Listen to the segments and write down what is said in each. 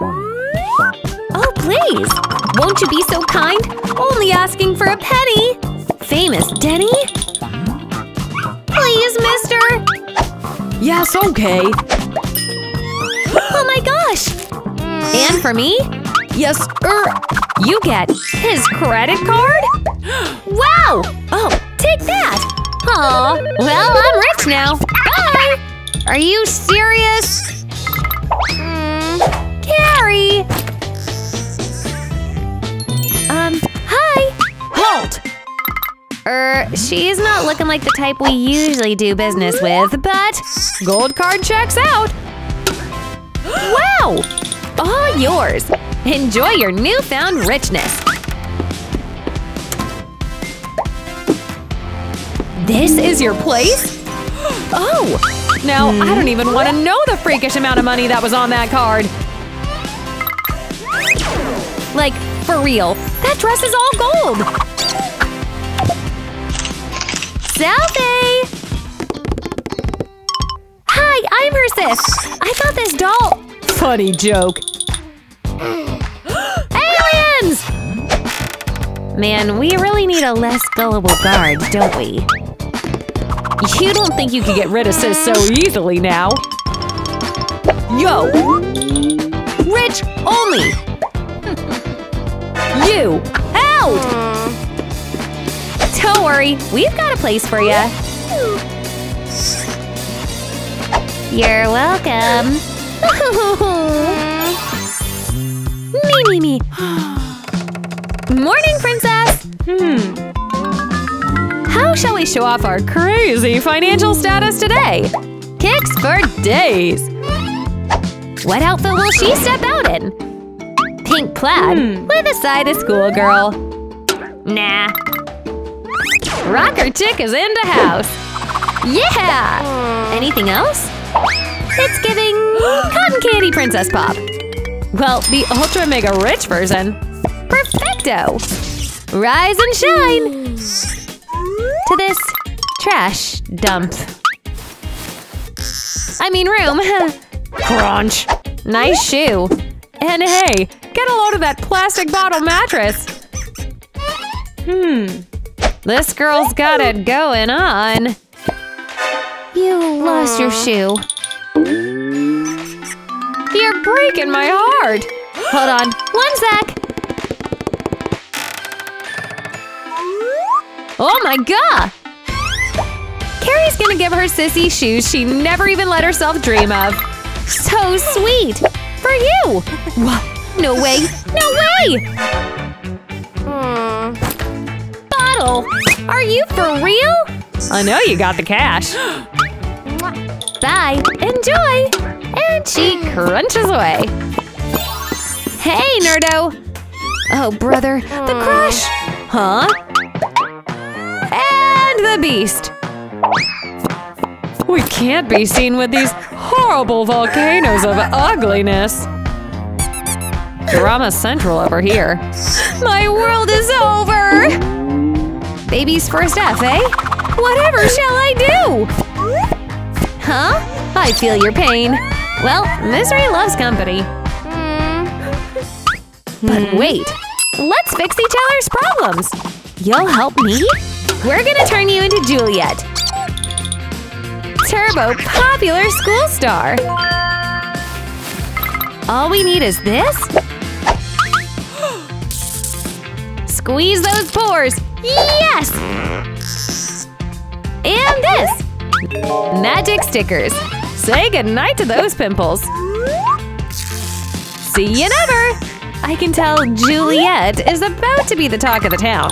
Oh, please! Won't you be so kind? Only asking for a penny! Famous Denny? Please, mister! Yes, okay. Oh my gosh! And for me? Yes, er, You get his credit card? Wow! Oh, take that! Aw, well, I'm rich now. Bye! Are you serious? Hmm, Carrie! Um, hi! halt! Er, she's not looking like the type we usually do business with, but gold card checks out! Wow! All yours! Enjoy your newfound richness! This is your place? Oh! Now, I don't even want to know the freakish amount of money that was on that card! Like, for real, that dress is all gold! Selfie! Hi, I'm her sis. I got this doll. Funny joke. Aliens! Man, we really need a less gullible guard, don't we? You don't think you could get rid of sis so easily now? Yo! Rich only! You! Out! Don't worry, we've got a place for you. You're welcome. me, me, me. Morning, princess! Hmm. How shall we show off our crazy financial status today? Kicks for days! What outfit will she step out in? Pink plaid Hmm. with a side of schoolgirl. Nah. Rocker chick is in the house. Yeah! Anything else? It's giving cotton candy princess pop. Well, the ultra mega rich version. Perfecto! Rise and shine! To this trash dump. I mean room. Crunch! nice shoe. And hey, get a load of that plastic bottle mattress. Hmm. This girl's got it going on. You lost your shoe. You're breaking my heart. Hold on, one sec. Oh my god! Carrie's gonna give her sissy shoes she never even let herself dream of. So sweet! For you! What? No way! No way! Hmm. Bottle! Are you for real? I know you got the cash. Bye! Enjoy! And she mm. crunches away. Hey, Nerdo! Oh, brother, the hmm. crush! Huh? And the beast! We can't be seen with these horrible volcanoes of ugliness. Drama Central over here. My world is over! Baby's first F, eh? Whatever shall I do? Huh? I feel your pain. Well, misery loves company. But wait, let's fix each other's problems. You'll help me? We're gonna turn you into Juliet. Turbo popular school star. All we need is this? Squeeze those pores. Yes! And this. Magic stickers. Say goodnight to those pimples. See you never! I can tell Juliet is about to be the talk of the town.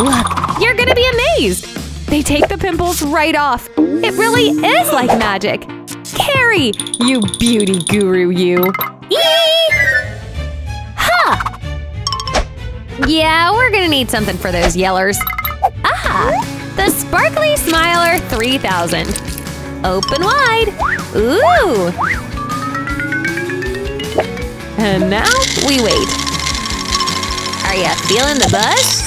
Look, you're gonna be amazed! They take the pimples right off. It really is like magic. Carrie, you beauty guru, you. Yeah, we're gonna need something for those yellers. Ah! The Sparkly Smiler 3000. Open wide. Ooh! And now We wait. Are ya feeling the buzz?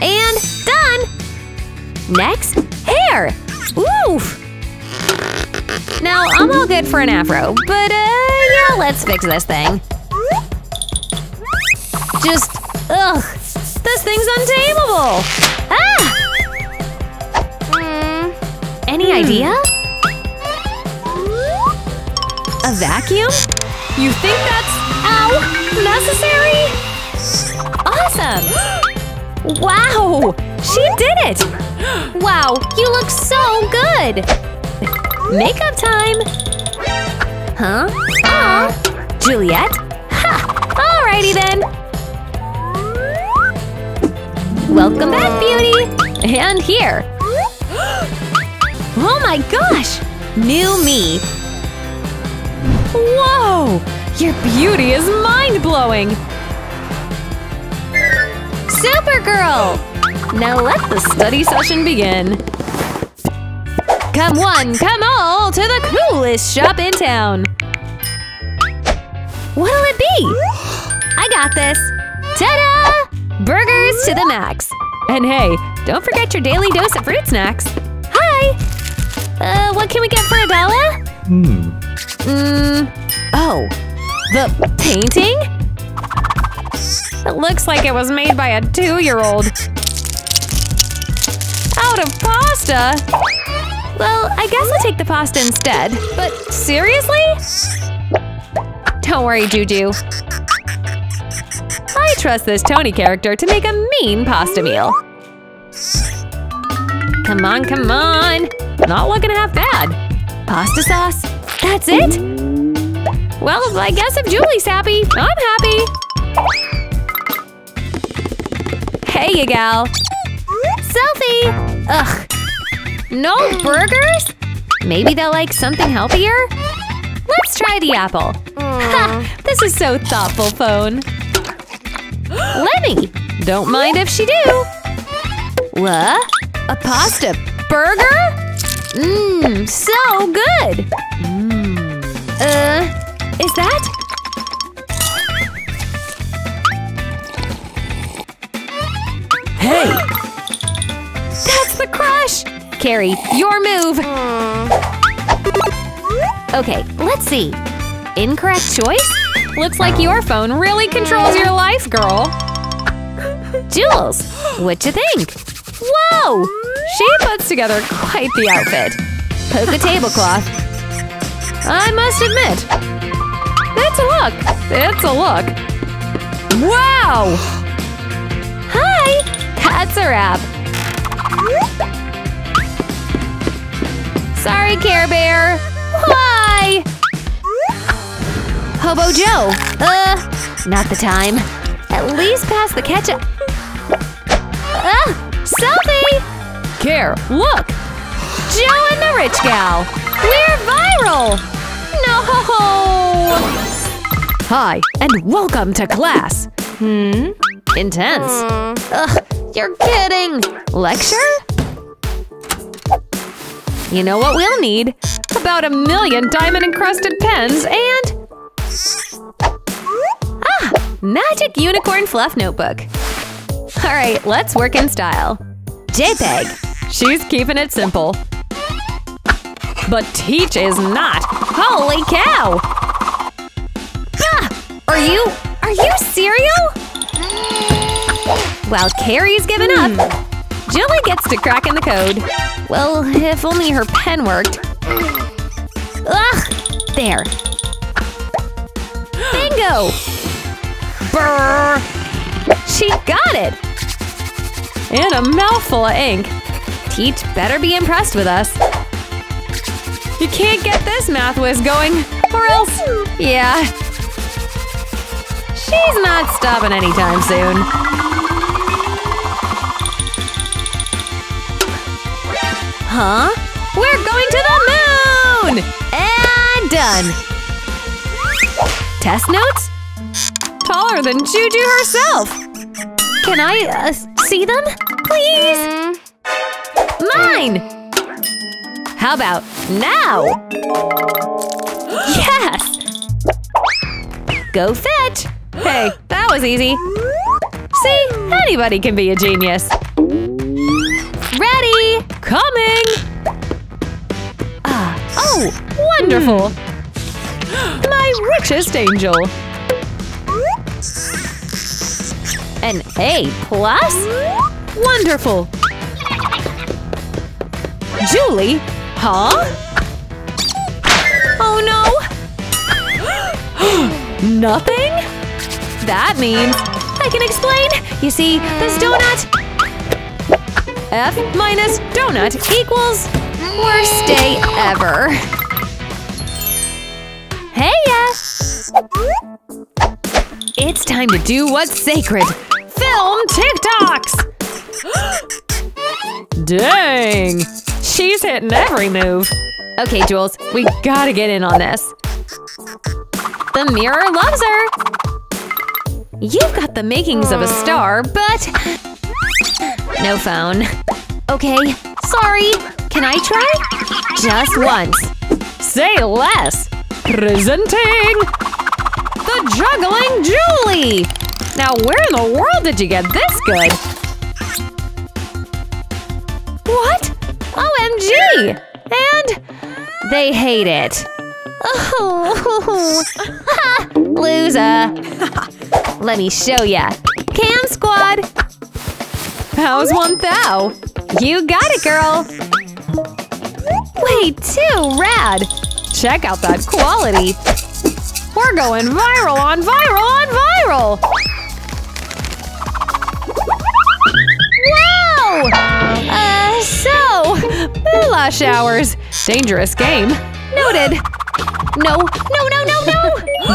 And done! Next, hair! Oof! Now, I'm all good for an afro, but uh, yeah, let's Let's fix this thing. Just, ugh. This thing's untamable. Ah! Mm, any idea? A vacuum? You think that's Ow! Necessary? Awesome! Wow! She did it! Wow, you look so good! Makeup time! Huh? Aw! Juliet? Ha! Alrighty then! Welcome back, beauty! And here! Oh my gosh! New me! Whoa! Your beauty is mind-blowing! Supergirl! Now let the study session begin. Come one, come all to the coolest shop in town. What'll it be? I got this. Ta-da! Burgers to the max. And hey, don't forget your daily dose of fruit snacks. Hi! Uh, what can we get for a dollar? Hmm. Mmm, oh, the painting? It looks like it was made by a two-year-old. Out of pasta! Well, I guess I'll take the pasta instead. But seriously? Don't worry, Juju. Trust this Tony character to make a mean pasta meal. Come on, come on! Not looking half bad. Pasta sauce? That's it? Well, I guess if Julie's happy, I'm happy. Hey, you gal. Selfie! Ugh. No burgers? Maybe they'll like something healthier? Let's try the apple. Ha! This is so thoughtful, phone. Lemmy! Don't mind if she do. What? A pasta burger? Mmm, so good! Mmm. Uh, is that? Hey! That's the crush! Carrie, your move! Okay, let's see. Incorrect choice? Looks like your phone really controls your life, girl. Jules, what you think? Whoa! She puts together quite the outfit. Polka tablecloth. I must admit, it's a look. It's a look. Wow! Hi! That's a wrap. Sorry, Care Bear. Hobo Joe. Uh, not the time. At least pass the ketchup. Ah! Selfie! Care, look! Joe and the rich gal. We're viral! No! Hi, and welcome to class. Hmm? Intense. Ugh, you're kidding! Lecture? You know what we'll need? About a million diamond-encrusted pens and… Ah! Magic Unicorn Fluff Notebook. Alright, let's work in style. JPEG. She's keeping it simple. But Teach is not. Holy cow! Ah! Are you… are you cereal? While Carrie's given up, Julie gets to cracking the code. Well, if only her pen worked. Ugh! There. Bingo! Brrr! She got it! And a mouthful of ink. Teach better be impressed with us. You can't get this math whiz going, or else… Yeah. She's not stopping anytime soon. Huh? We're going to the moon! And done! Test notes? Taller than Juju herself! Can I uh, see them? Please? Mine! How about now? Yes! Go fetch! Hey, that was easy. See, anybody can be a genius. Ready! Coming! Ah, oh, Wonderful! Richest angel. An A plus? Wonderful. Julie? Huh? Oh no! Nothing? That means I can explain. You see, this donut F minus donut equals worst day ever. It's time to do what's sacred. film TikToks! Dang! She's hitting every move. Okay, Jules, we gotta get in on this. The mirror loves her. You've got the makings of a star, but no phone. Okay, sorry. Can I try? Just once. Say less! Presenting the juggling Julie! Now where in the world did you get this good? What? OMG! And they hate it. Oh, loser. Let me show ya. Cam squad. How's one thou? You got it, girl. Way too rad. Check out that quality! We're going viral on viral on viral! Whoa! Uh, so, Moolah showers! Dangerous game. noted. No, no, no, no, no!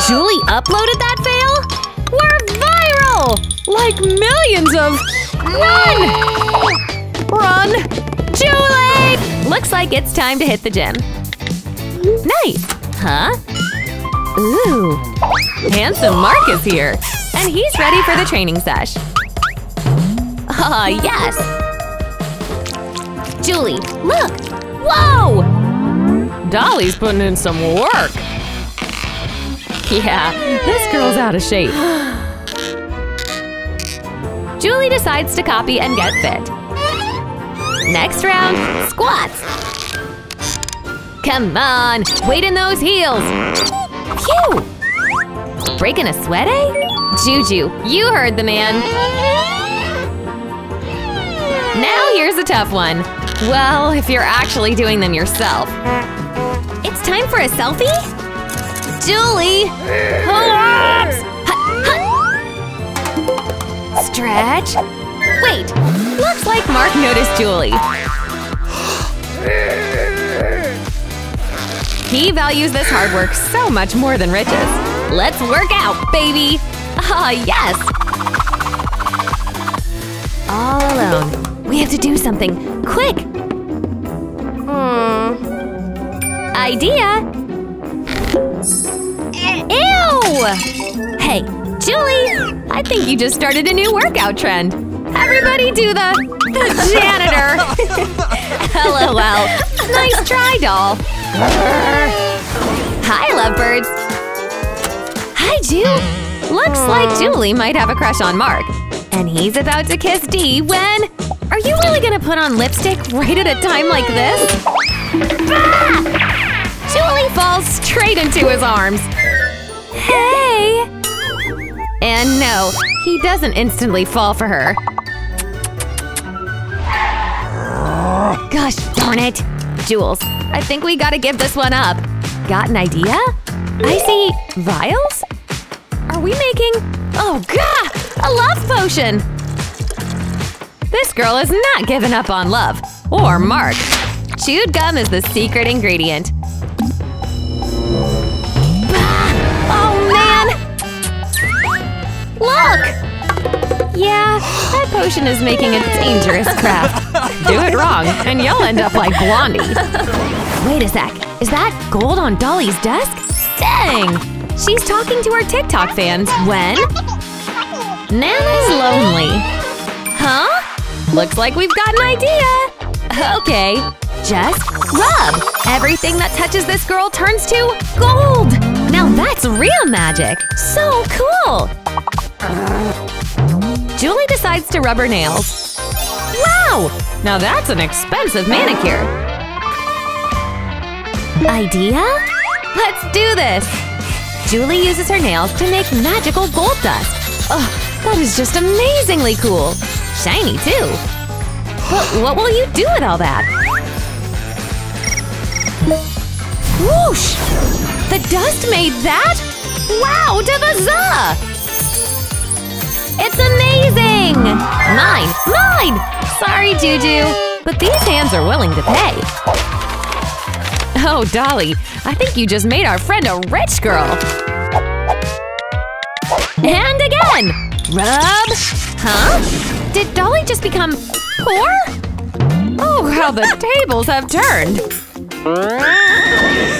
Julie uploaded that fail? We're viral! Like millions of… Run! Run! Julie! Looks like it's time to hit the gym. Nice! Huh? Ooh. Handsome Mark is here. And he's ready for the training sesh. Ah, yes! Julie, look! Whoa! Dolly's putting in some work! Yeah, This girl's out of shape. Julie decides to copy and get fit. Next round, squats. Come on, weight in those heels. Phew! Breaking a sweat, eh? Juju, you heard the man. Now here's a tough one. Well, if you're actually doing them yourself. It's time for a selfie? Julie! Pull-ups! Hut, hut. Stretch. Wait, looks like Mark noticed Julie. He values this hard work so much more than riches. Let's work out, baby! Ah, yes! All alone. We have to do something. Quick! Hmm. Idea! Ew! Hey, Julie! I think you just started a new workout trend. Everybody do the… the janitor! LOL. Nice try, doll. Hi, lovebirds. Hi, Ju. Looks like Julie might have a crush on Mark. And he's about to kiss Dee when… Are you really gonna put on lipstick right at a time like this? Ah! Julie falls straight into his arms. Hey! And no, he doesn't instantly fall for her. Gosh darn it! Jules, I think we gotta give this one up. Got an idea? I see vials? Are we making… Oh god! A love potion! This girl is not giving up on love. Or Mark. Chewed gum is the secret ingredient. Ah! Oh man! Look! Yeah, that potion is making a dangerous craft. Do it wrong, and you'll end up like Blondie. Wait a sec. Is that gold on Dolly's desk? Dang! She's talking to her TikTok fans when… Nana's lonely. Huh? Looks like we've got an idea. Okay, just rub. Everything that touches this girl turns to gold. Now that's real magic. So cool. Julie decides to rub her nails. Wow! Now that's an expensive manicure. Idea? Let's do this! Julie uses her nails to make magical gold dust. Oh, that is just amazingly cool. Shiny, too. But what will you do with all that? Whoosh! The dust made that? Wow, to the za! It's amazing! Mine! Mine! Juju, but these hands are willing to pay. Oh, Dolly, I think you just made our friend a rich girl. And again! Rub! Huh? Did Dolly just become poor? Oh, how the tables have turned!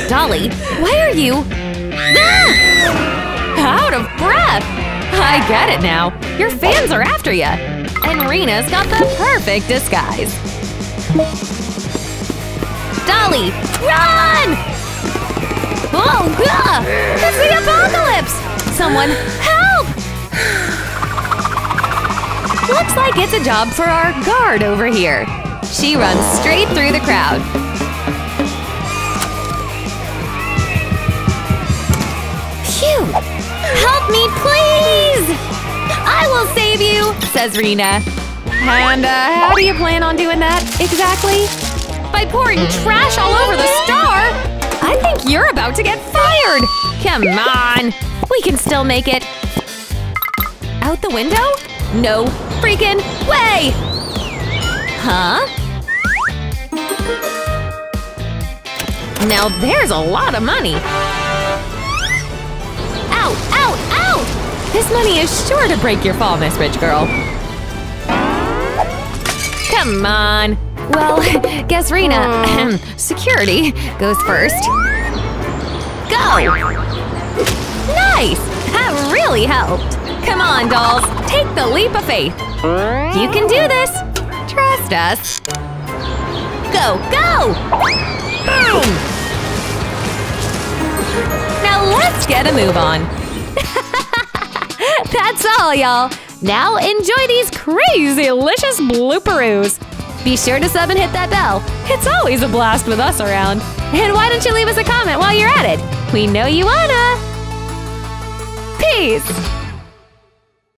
Dolly, why are you… Ah! Out of breath! I get it now. Your fans are after you. And Rena's got the perfect disguise. Dolly, run! Oh, ah! It's the apocalypse! Someone help! Looks like it's a job for our guard over here. She runs straight through the crowd. Phew! Help me, please! Will save you, says Rena. And uh, how do you plan on doing that, exactly? By pouring trash all over the star? I think you're about to get fired! Come on! We can still make it. Out the window? No freaking way! Huh? Now there's a lot of money. Ow! Ow! This money is sure to break your fall, Miss Rich Girl. Come on. Well, guess Rena, hmm. security, goes first. Go! Nice! That really helped. Come on, dolls. Take the leap of faith. You can do this. Trust us. Go, go! Boom! Now let's get a move on. That's all, y'all. Now enjoy these crazy delicious blooperoos. Be sure to sub and hit that bell. It's always a blast with us around. And why don't you leave us a comment while you're at it? We know you wanna. Peace!